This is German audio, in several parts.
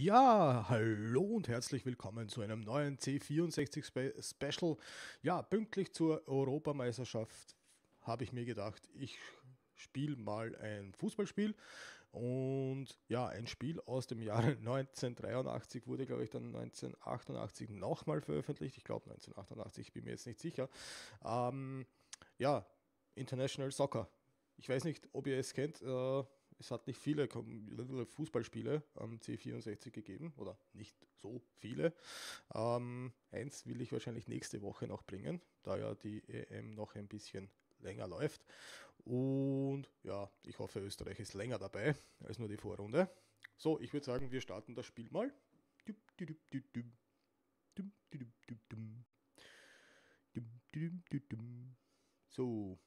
Ja, hallo und herzlich willkommen zu einem neuen C64 Spe Special. Ja, pünktlich zur Europameisterschaft habe ich mir gedacht, ich spiele mal ein Fußballspiel und ja, ein Spiel aus dem Jahre 1983 wurde, glaube ich, dann 1988 nochmal veröffentlicht. Ich glaube 1988, bin mir jetzt nicht sicher. Ähm, ja, International Soccer. Ich weiß nicht, ob ihr es kennt. Äh, es hat nicht viele Fußballspiele am C64 gegeben oder nicht so viele. Ähm, eins will ich wahrscheinlich nächste Woche noch bringen, da ja die EM noch ein bisschen länger läuft. Und ja, ich hoffe, Österreich ist länger dabei als nur die Vorrunde. So, ich würde sagen, wir starten das Spiel mal. So,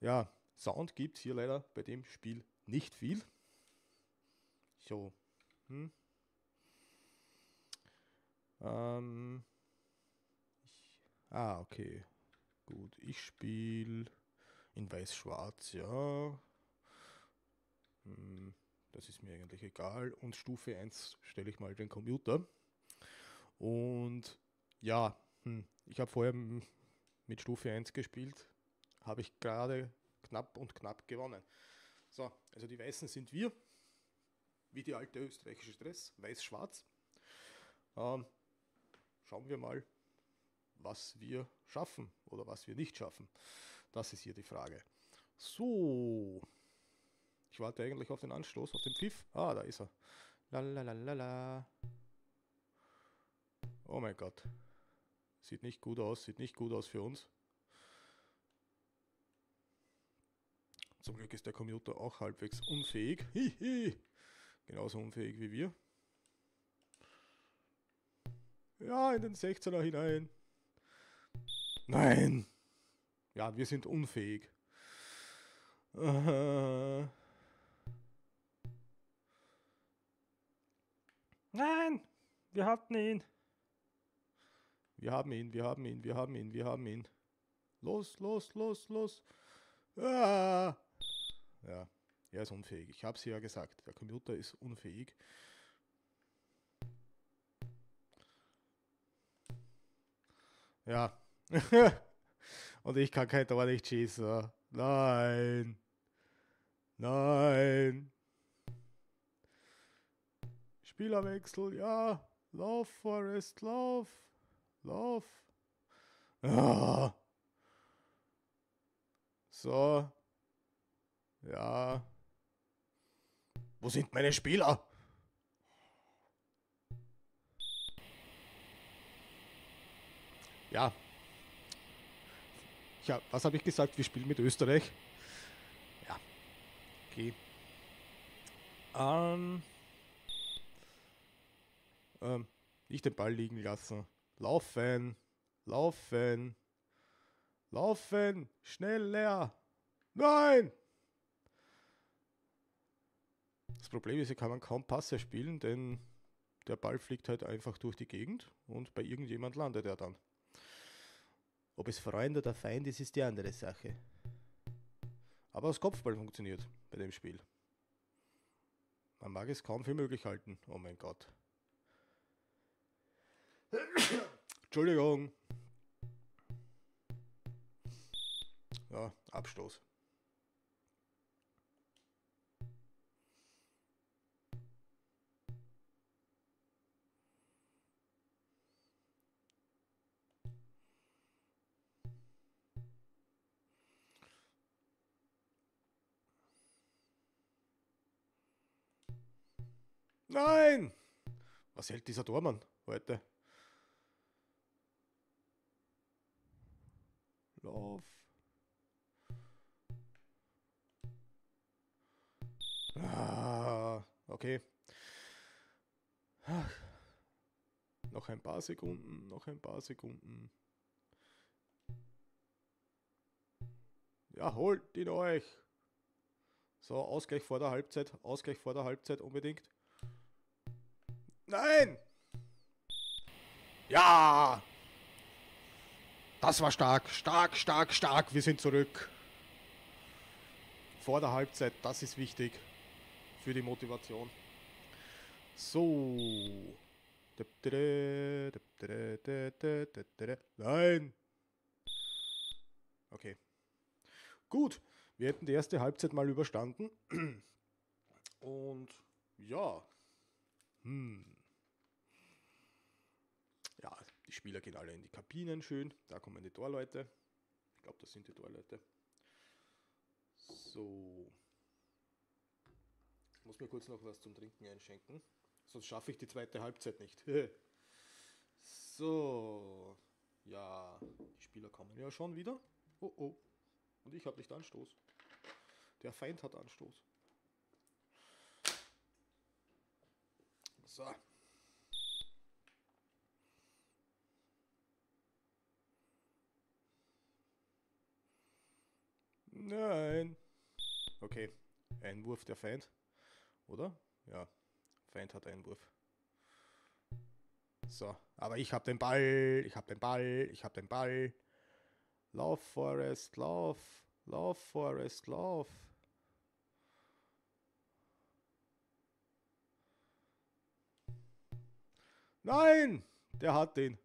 ja, Sound gibt es hier leider bei dem Spiel nicht viel. So. Hm. Ähm. Ich, ah, okay. Gut, ich spiele in weiß-schwarz, ja. Hm, das ist mir eigentlich egal. Und Stufe 1 stelle ich mal den Computer. Und ja, hm, ich habe vorher mit Stufe 1 gespielt. Habe ich gerade knapp und knapp gewonnen. So, also die Weißen sind wir, wie die alte österreichische Stress, weiß-schwarz. Ähm, schauen wir mal, was wir schaffen oder was wir nicht schaffen. Das ist hier die Frage. So, ich warte eigentlich auf den Anstoß, auf den Pfiff. Ah, da ist er. Lalalala. Oh mein Gott. Sieht nicht gut aus, sieht nicht gut aus für uns. Zum Glück ist der Computer auch halbwegs unfähig. Hihi. Genauso unfähig wie wir. Ja, in den 16er hinein. Nein. Ja, wir sind unfähig. Uh. Nein, wir hatten ihn. Wir haben ihn, wir haben ihn, wir haben ihn, wir haben ihn. Los, los, los, los. Ah. Ja, er ist unfähig. Ich habe es ja gesagt, der Computer ist unfähig. Ja. Und ich kann kein Tor nicht schießen. Nein. Nein. Spielerwechsel, ja. Lauf, Forest, lauf. Lauf. Ah. So. Ja. Wo sind meine Spieler? Ja. Ja, was habe ich gesagt? Wir spielen mit Österreich. Ja. Okay. Ähm, ähm, nicht den Ball liegen lassen. Laufen. Laufen. Laufen. Schneller. Nein! Das Problem ist, hier kann man kaum Passe spielen, denn der Ball fliegt halt einfach durch die Gegend und bei irgendjemand landet er dann. Ob es Freund oder Feind ist, ist die andere Sache. Aber das Kopfball funktioniert bei dem Spiel. Man mag es kaum für möglich halten. Oh mein Gott. Entschuldigung. Ja, Abstoß. Nein! Was hält dieser Tormann heute? Lauf. Ah, okay. Ach. Noch ein paar Sekunden, noch ein paar Sekunden. Ja, holt ihn euch. So, Ausgleich vor der Halbzeit, Ausgleich vor der Halbzeit unbedingt. Nein! Ja! Das war stark, stark, stark, stark. Wir sind zurück. Vor der Halbzeit, das ist wichtig für die Motivation. So. Nein. Okay. Gut. Wir hätten die erste Halbzeit mal überstanden. Und ja. Hm. Ja, die Spieler gehen alle in die Kabinen schön. Da kommen die Torleute. Ich glaube, das sind die Torleute. So. Ich muss mir kurz noch was zum Trinken einschenken. Sonst schaffe ich die zweite Halbzeit nicht. so. Ja, die Spieler kommen ja schon wieder. Oh oh. Und ich habe nicht Anstoß. Der Feind hat Anstoß. So. Nein. Okay. Einwurf der Feind. Oder? Ja. Feind hat Einwurf. So. Aber ich habe den Ball. Ich habe den Ball. Ich habe den Ball. Lauf, Forest, lauf. Lauf, Forest, lauf. Nein! Der hat den.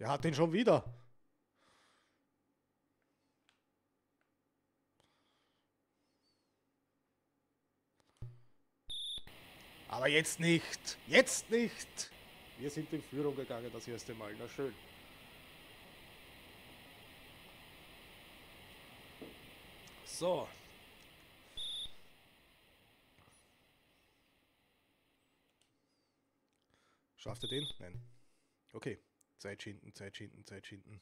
Der hat den schon wieder. Aber jetzt nicht. Jetzt nicht. Wir sind in Führung gegangen das erste Mal. Na schön. So. Schafft er den? Nein. Okay. Zeit schinden, Zeit schinden, Zeit schinden.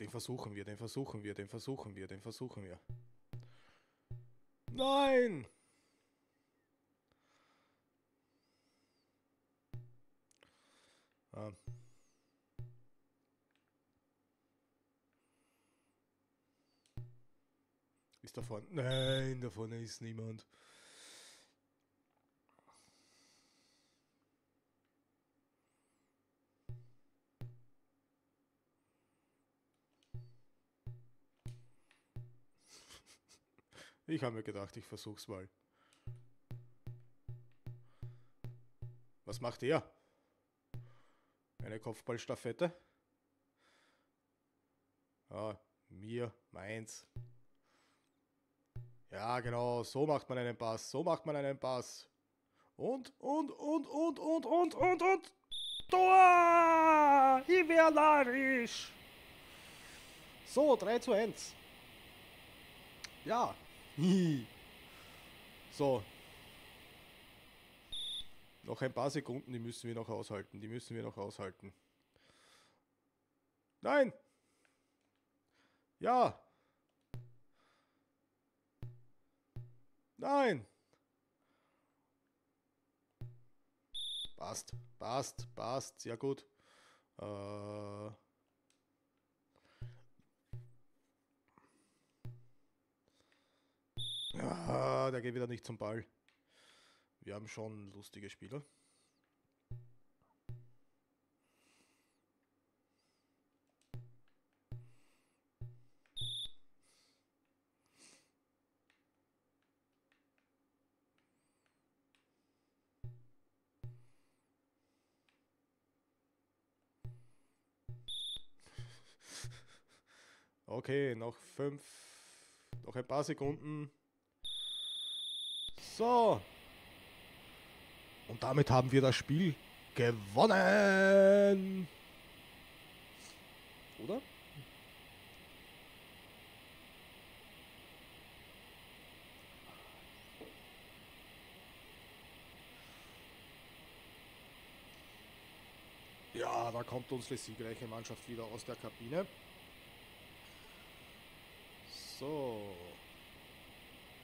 Den versuchen wir, den versuchen wir, den versuchen wir, den versuchen wir. Nein! Ah. Ist da vorne? Nein, da vorne ist niemand. Ich habe mir gedacht, ich versuch's mal. Was macht er? Eine Kopfballstaffette? Ah, mir, meins. Ja, genau, so macht man einen Pass, so macht man einen Pass. Und, und, und, und, und, und, und, und. Tor! Ivernarisch! So, 3 zu 1. Ja, so. Noch ein paar Sekunden, die müssen wir noch aushalten. Die müssen wir noch aushalten. Nein! Ja! Nein! Passt, passt, passt, sehr gut. Äh der geht wieder nicht zum Ball. Wir haben schon lustige Spieler. Okay, noch fünf, noch ein paar Sekunden. So. Und damit haben wir das Spiel gewonnen. Oder? Ja, da kommt unsere siegreiche Mannschaft wieder aus der Kabine. So.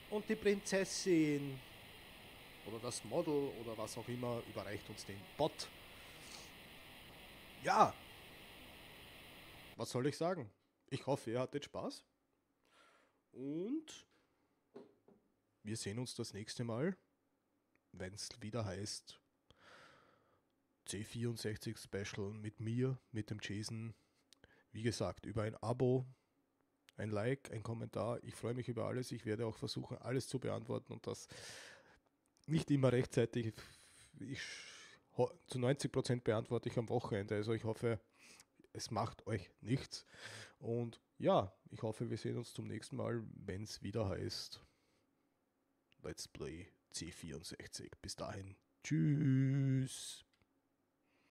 Und die Prinzessin oder das Model oder was auch immer überreicht uns den Bot. Ja, was soll ich sagen? Ich hoffe, ihr hattet Spaß. Und wir sehen uns das nächste Mal, wenn es wieder heißt C64 Special mit mir, mit dem Jason. Wie gesagt, über ein Abo, ein Like, ein Kommentar. Ich freue mich über alles. Ich werde auch versuchen, alles zu beantworten und das nicht immer rechtzeitig. Ich, zu 90% beantworte ich am Wochenende. Also ich hoffe, es macht euch nichts. Und ja, ich hoffe, wir sehen uns zum nächsten Mal, wenn es wieder heißt Let's Play C64. Bis dahin. Tschüss.